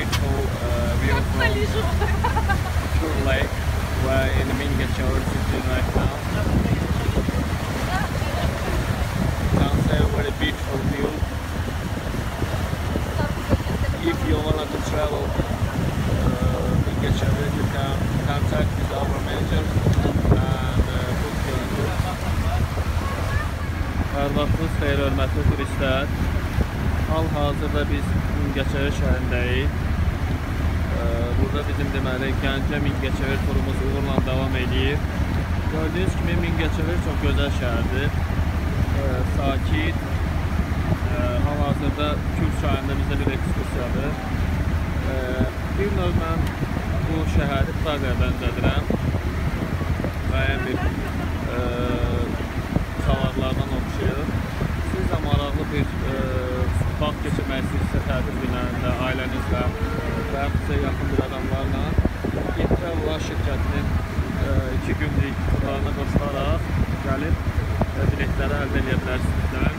from Cool Lake. We're in the Mingachore city right now. Can't say very beautiful view. If you want to travel uh, Mingachore, you can contact with our manager and uh. Hər vaxtınız xeyir, hörmətli turistlər. Hal-hazırda biz Mingəçevir şəhərindəyik. Burada bizim deməli Gəncə Mingəçevir turumuz uğurla davam edir. Gördüyünüz kimi Mingəçevir çox gözəl şəhərdir. Sakit. Hal-hazırda Kür çayında bizdə bir ekskursiyadır. Bir növ mən bu şəhəri Praqaya bənzədirəm. Müəyyən bir salarlardan oxşuyur. Siz də maraqlı bir vaxt keçirmək istəyirsinizsə tətil günlərində ailənizlə və sizə yaxın bir adamlarla Yetravel şirkətinin e, iki günlük turlarına qoşularaq gəlib e, biletləri əldə edə bilərsiniz.